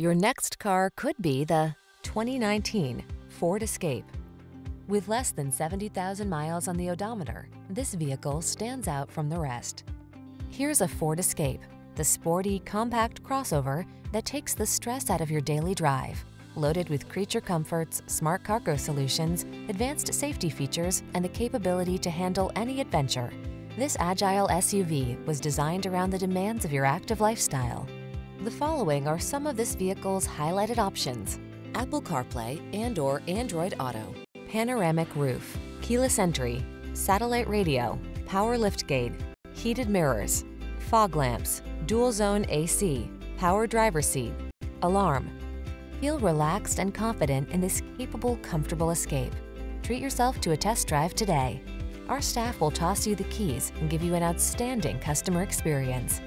Your next car could be the 2019 Ford Escape. With less than 70,000 miles on the odometer, this vehicle stands out from the rest. Here's a Ford Escape, the sporty, compact crossover that takes the stress out of your daily drive. Loaded with creature comforts, smart cargo solutions, advanced safety features, and the capability to handle any adventure, this agile SUV was designed around the demands of your active lifestyle. The following are some of this vehicle's highlighted options. Apple CarPlay and or Android Auto, panoramic roof, keyless entry, satellite radio, power liftgate, heated mirrors, fog lamps, dual zone AC, power driver seat, alarm. Feel relaxed and confident in this capable, comfortable escape. Treat yourself to a test drive today. Our staff will toss you the keys and give you an outstanding customer experience.